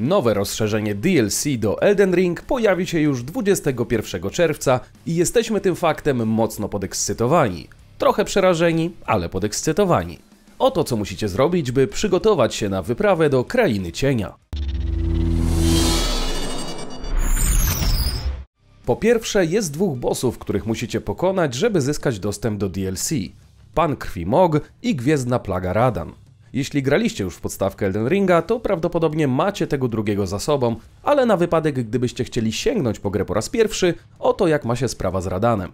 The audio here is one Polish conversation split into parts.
Nowe rozszerzenie DLC do Elden Ring pojawi się już 21 czerwca i jesteśmy tym faktem mocno podekscytowani. Trochę przerażeni, ale podekscytowani. Oto co musicie zrobić, by przygotować się na wyprawę do Krainy Cienia. Po pierwsze, jest dwóch bossów, których musicie pokonać, żeby zyskać dostęp do DLC. Pan Krwi Mog i Gwiezdna Plaga Radan. Jeśli graliście już w podstawkę Elden Ringa, to prawdopodobnie macie tego drugiego za sobą, ale na wypadek gdybyście chcieli sięgnąć po grę po raz pierwszy, oto jak ma się sprawa z Radanem.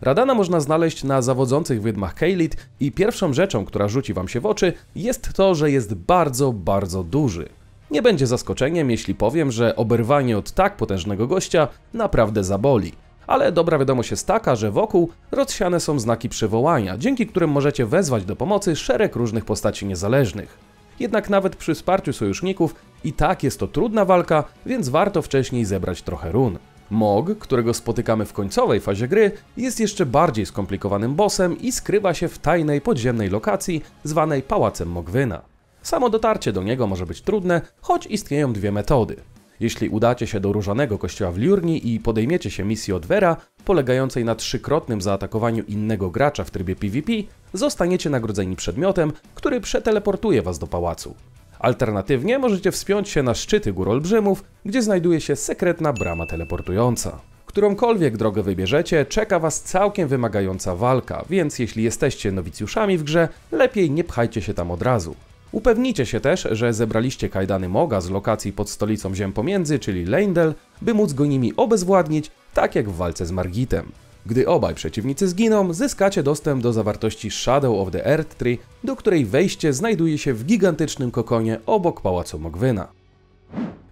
Radana można znaleźć na zawodzących wydmach Keilit i pierwszą rzeczą, która rzuci wam się w oczy, jest to, że jest bardzo, bardzo duży. Nie będzie zaskoczeniem, jeśli powiem, że oberwanie od tak potężnego gościa naprawdę zaboli. Ale dobra wiadomość jest taka, że wokół rozsiane są znaki przywołania, dzięki którym możecie wezwać do pomocy szereg różnych postaci niezależnych. Jednak nawet przy wsparciu sojuszników i tak jest to trudna walka, więc warto wcześniej zebrać trochę run. Mog, którego spotykamy w końcowej fazie gry, jest jeszcze bardziej skomplikowanym bossem i skrywa się w tajnej podziemnej lokacji zwanej Pałacem Mogwyna. Samo dotarcie do niego może być trudne, choć istnieją dwie metody. Jeśli udacie się do różanego kościoła w Liurni i podejmiecie się misji od Vera, polegającej na trzykrotnym zaatakowaniu innego gracza w trybie PvP, zostaniecie nagrodzeni przedmiotem, który przeteleportuje was do pałacu. Alternatywnie możecie wspiąć się na szczyty gór olbrzymów, gdzie znajduje się sekretna brama teleportująca. Którąkolwiek drogę wybierzecie, czeka was całkiem wymagająca walka, więc jeśli jesteście nowicjuszami w grze, lepiej nie pchajcie się tam od razu. Upewnijcie się też, że zebraliście kajdany Moga z lokacji pod stolicą Ziem Pomiędzy, czyli Leindel, by móc go nimi obezwładnić, tak jak w walce z Margitem. Gdy obaj przeciwnicy zginą, zyskacie dostęp do zawartości Shadow of the Earth Tree, do której wejście znajduje się w gigantycznym kokonie obok Pałacu Mogwyna.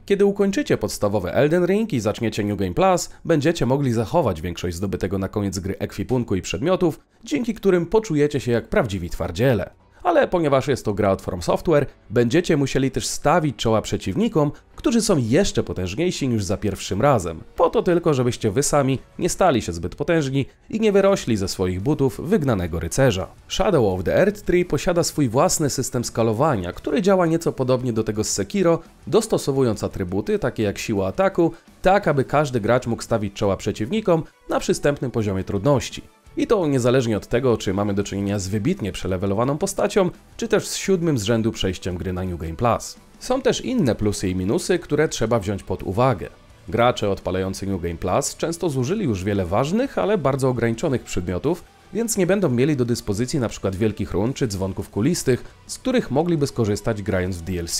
Kiedy ukończycie podstawowe Elden Ring i zaczniecie New Game Plus, będziecie mogli zachować większość zdobytego na koniec gry ekwipunku i przedmiotów, dzięki którym poczujecie się jak prawdziwi twardziele ale ponieważ jest to gra od From Software, będziecie musieli też stawić czoła przeciwnikom, którzy są jeszcze potężniejsi niż za pierwszym razem, po to tylko, żebyście wy sami nie stali się zbyt potężni i nie wyrośli ze swoich butów wygnanego rycerza. Shadow of the Earth Tree posiada swój własny system skalowania, który działa nieco podobnie do tego z Sekiro, dostosowując atrybuty takie jak siła ataku, tak aby każdy gracz mógł stawić czoła przeciwnikom na przystępnym poziomie trudności. I to niezależnie od tego, czy mamy do czynienia z wybitnie przelewelowaną postacią, czy też z siódmym z rzędu przejściem gry na New Game Plus. Są też inne plusy i minusy, które trzeba wziąć pod uwagę. Gracze odpalający New Game Plus często zużyli już wiele ważnych, ale bardzo ograniczonych przedmiotów, więc nie będą mieli do dyspozycji np. wielkich run czy dzwonków kulistych, z których mogliby skorzystać grając w DLC.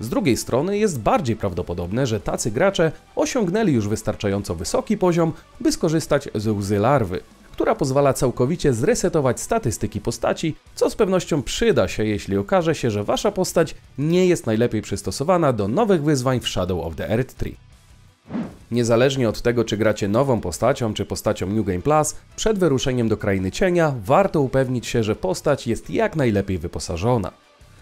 Z drugiej strony jest bardziej prawdopodobne, że tacy gracze osiągnęli już wystarczająco wysoki poziom, by skorzystać z łzy larwy, która pozwala całkowicie zresetować statystyki postaci, co z pewnością przyda się, jeśli okaże się, że wasza postać nie jest najlepiej przystosowana do nowych wyzwań w Shadow of the Earth Tree. Niezależnie od tego, czy gracie nową postacią, czy postacią New Game Plus, przed wyruszeniem do Krainy Cienia warto upewnić się, że postać jest jak najlepiej wyposażona.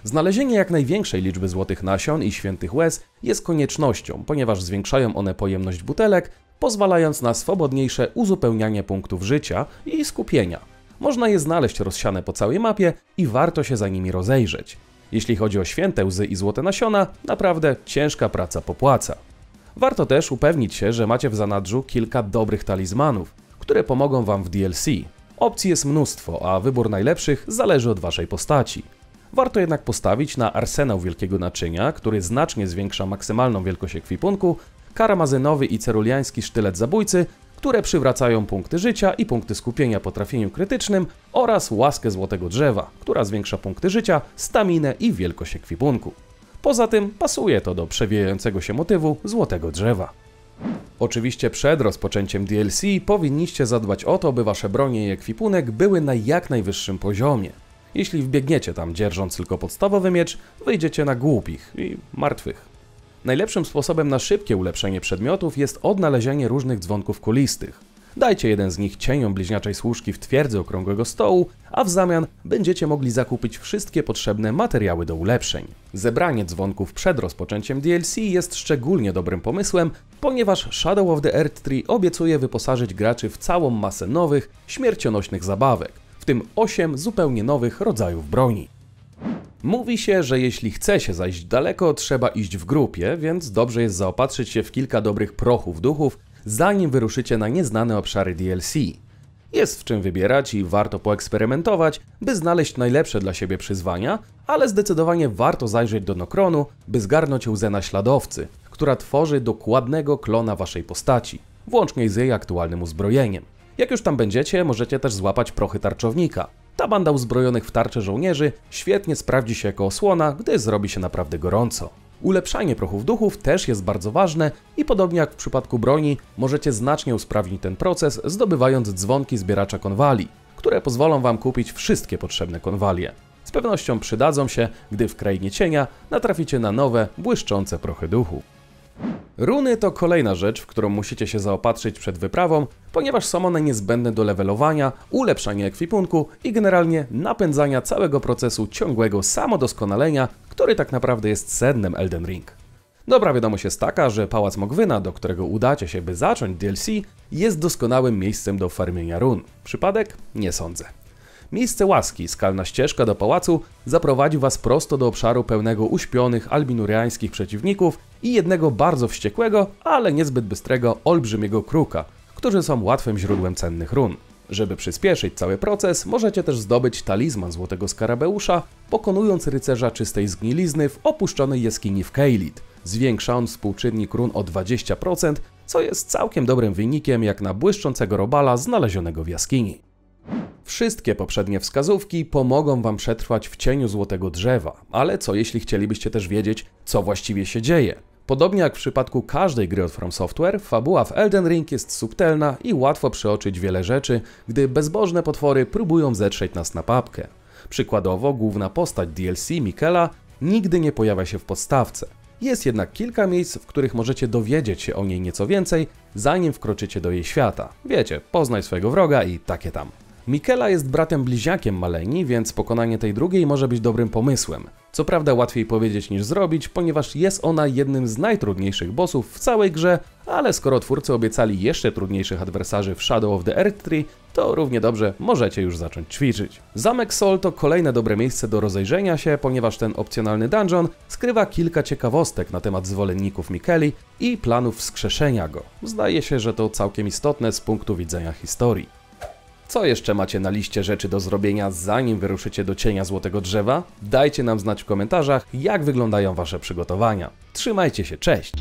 Znalezienie jak największej liczby złotych nasion i świętych łez jest koniecznością, ponieważ zwiększają one pojemność butelek, pozwalając na swobodniejsze uzupełnianie punktów życia i skupienia. Można je znaleźć rozsiane po całej mapie i warto się za nimi rozejrzeć. Jeśli chodzi o święte łzy i złote nasiona, naprawdę ciężka praca popłaca. Warto też upewnić się, że macie w zanadrzu kilka dobrych talizmanów, które pomogą Wam w DLC. Opcji jest mnóstwo, a wybór najlepszych zależy od Waszej postaci. Warto jednak postawić na arsenał wielkiego naczynia, który znacznie zwiększa maksymalną wielkość ekwipunku karamazynowy i ceruliański sztylet zabójcy, które przywracają punkty życia i punkty skupienia po trafieniu krytycznym oraz łaskę złotego drzewa, która zwiększa punkty życia, staminę i wielkość ekwipunku. Poza tym pasuje to do przewijającego się motywu złotego drzewa. Oczywiście przed rozpoczęciem DLC powinniście zadbać o to, by wasze bronie i ekwipunek były na jak najwyższym poziomie. Jeśli wbiegniecie tam dzierżąc tylko podstawowy miecz, wyjdziecie na głupich i martwych. Najlepszym sposobem na szybkie ulepszenie przedmiotów jest odnalezienie różnych dzwonków kulistych. Dajcie jeden z nich cieniom bliźniaczej służki w twierdzy okrągłego stołu, a w zamian będziecie mogli zakupić wszystkie potrzebne materiały do ulepszeń. Zebranie dzwonków przed rozpoczęciem DLC jest szczególnie dobrym pomysłem, ponieważ Shadow of the Earth Tree obiecuje wyposażyć graczy w całą masę nowych, śmiercionośnych zabawek, w tym 8 zupełnie nowych rodzajów broni. Mówi się, że jeśli chce się zajść daleko, trzeba iść w grupie, więc dobrze jest zaopatrzyć się w kilka dobrych prochów duchów, zanim wyruszycie na nieznane obszary DLC. Jest w czym wybierać i warto poeksperymentować, by znaleźć najlepsze dla siebie przyzwania, ale zdecydowanie warto zajrzeć do Nokronu, by zgarnąć łzę naśladowcy, która tworzy dokładnego klona waszej postaci, włącznie z jej aktualnym uzbrojeniem. Jak już tam będziecie, możecie też złapać prochy tarczownika. Banda uzbrojonych w tarcze żołnierzy świetnie sprawdzi się jako osłona, gdy zrobi się naprawdę gorąco. Ulepszanie prochów duchów też jest bardzo ważne i podobnie jak w przypadku broni, możecie znacznie usprawnić ten proces, zdobywając dzwonki zbieracza konwali, które pozwolą Wam kupić wszystkie potrzebne konwalie. Z pewnością przydadzą się, gdy w krainie cienia natraficie na nowe, błyszczące prochy duchu. Runy to kolejna rzecz, w którą musicie się zaopatrzyć przed wyprawą, ponieważ są one niezbędne do levelowania, ulepszania ekwipunku i generalnie napędzania całego procesu ciągłego samodoskonalenia, który tak naprawdę jest sednem Elden Ring. Dobra wiadomość jest taka, że Pałac Mogwyna, do którego udacie się, by zacząć DLC, jest doskonałym miejscem do farmienia run. Przypadek? Nie sądzę. Miejsce łaski, skalna ścieżka do pałacu, zaprowadzi was prosto do obszaru pełnego uśpionych albinuriańskich przeciwników i jednego bardzo wściekłego, ale niezbyt bystrego olbrzymiego kruka, którzy są łatwym źródłem cennych run. Żeby przyspieszyć cały proces, możecie też zdobyć talizman Złotego Skarabeusza, pokonując rycerza czystej zgnilizny w opuszczonej jaskini w Keilid. Zwiększa on współczynnik run o 20%, co jest całkiem dobrym wynikiem jak na błyszczącego robala znalezionego w jaskini. Wszystkie poprzednie wskazówki pomogą Wam przetrwać w cieniu złotego drzewa, ale co jeśli chcielibyście też wiedzieć, co właściwie się dzieje? Podobnie jak w przypadku każdej gry od From Software, fabuła w Elden Ring jest subtelna i łatwo przeoczyć wiele rzeczy, gdy bezbożne potwory próbują zetrzeć nas na papkę. Przykładowo, główna postać DLC Mikela nigdy nie pojawia się w podstawce. Jest jednak kilka miejsc, w których możecie dowiedzieć się o niej nieco więcej, zanim wkroczycie do jej świata. Wiecie, poznaj swojego wroga i takie tam. Mikela jest bratem bliźniakiem Maleni, więc pokonanie tej drugiej może być dobrym pomysłem. Co prawda łatwiej powiedzieć niż zrobić, ponieważ jest ona jednym z najtrudniejszych bossów w całej grze, ale skoro twórcy obiecali jeszcze trudniejszych adwersarzy w Shadow of the Earth Tree, to równie dobrze możecie już zacząć ćwiczyć. Zamek Sol to kolejne dobre miejsce do rozejrzenia się, ponieważ ten opcjonalny dungeon skrywa kilka ciekawostek na temat zwolenników Mikeli i planów wskrzeszenia go. Zdaje się, że to całkiem istotne z punktu widzenia historii. Co jeszcze macie na liście rzeczy do zrobienia, zanim wyruszycie do cienia Złotego Drzewa? Dajcie nam znać w komentarzach, jak wyglądają Wasze przygotowania. Trzymajcie się, cześć!